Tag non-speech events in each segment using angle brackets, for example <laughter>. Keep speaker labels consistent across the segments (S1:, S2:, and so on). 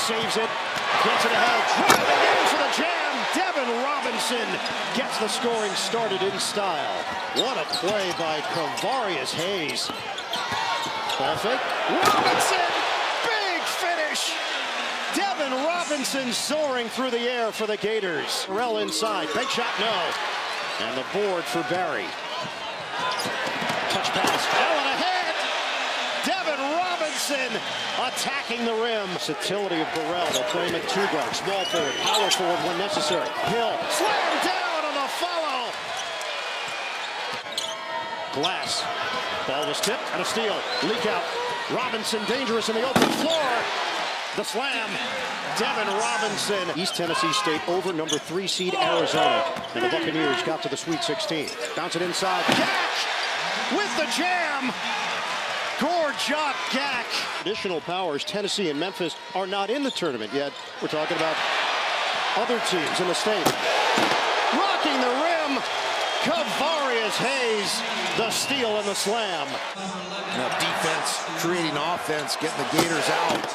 S1: receives it, gets it ahead, driving the jam. Devin Robinson gets the scoring started in style. What a play by Kevarrius Hayes. Ball fake. Robinson! Big finish! Devin Robinson soaring through the air for the Gators. Terrell inside. Big shot, no. And the board for Barry. Touch pass. Allen ahead. Devin Robinson attacking the rim. Versatility of Burrell. They'll play him at two guard. Small forward, power forward when necessary. Hill slam down on the follow. Glass. Ball was tipped and a steal. Leak out. Robinson dangerous in the open floor. The slam. Devin Robinson. East Tennessee State over number three seed Arizona. And the Buccaneers got to the Sweet 16. Bounce it inside. Gak with the jam. Gorjok Gak. Additional powers, Tennessee and Memphis, are not in the tournament yet. We're talking about other teams in the state. Rocking the rim. Kevarrius Hayes, the steal and the slam.
S2: Now defense creating offense, getting the Gators out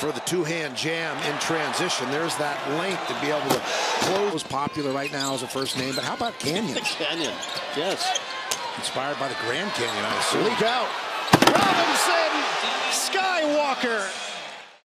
S2: for the two-hand jam in transition. There's that length to be able to close. Was Popular right now as a first name, but how about Canyon? <laughs>
S1: Canyon, yes.
S2: Inspired by the Grand Canyon, I assume.
S1: Leak out. Robinson, Skywalker,